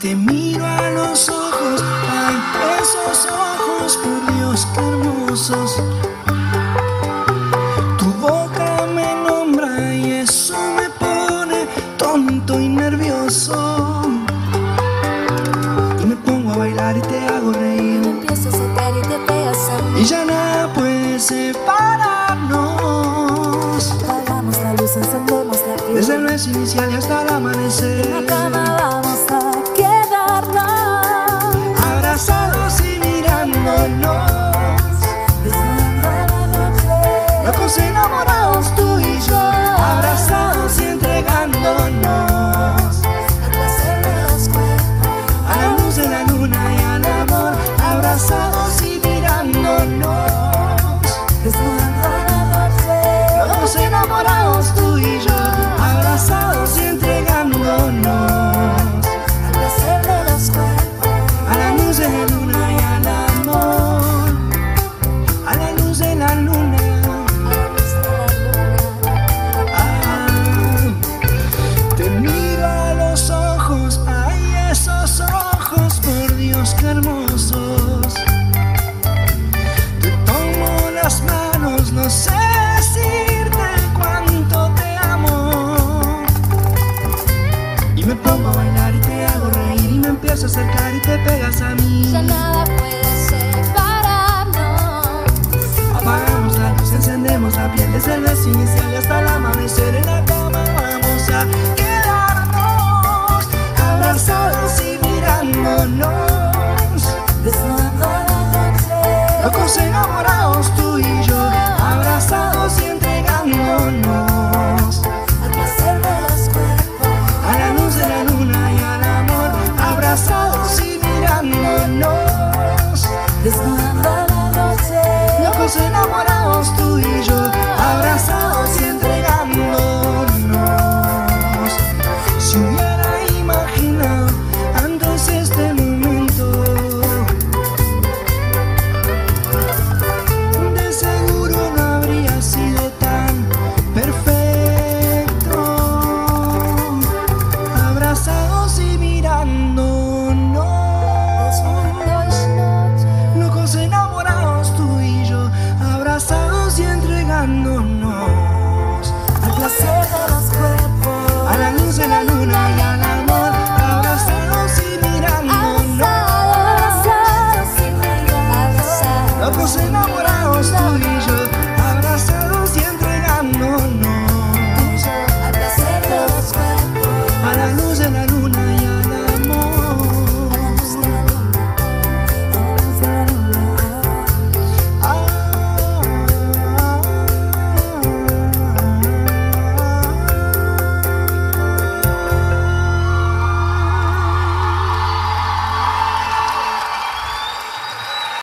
Te miro a los ojos, ay, esos ojos, por Dios, qué hermosos. Tu boca me nombra y eso me pone tonto y nervioso. Y me pongo a bailar y te hago reír. Me empiezo a y te pegas a mí. Y ya nada puede separarnos. Apagamos la luz, encendemos la piel. Desde el beso inicial y hasta el amanecer. En la cama vamos noche. Locos enamorados tú empiezo a acercar y te pegas a mí. Ya nada puede separarnos. Apagamos la luz, encendemos la piel desde el beso inicial y hasta el amanecer en la cama vamos a quedarnos abrazados y mirándonos. Locos enamorados tú y yo. enamorados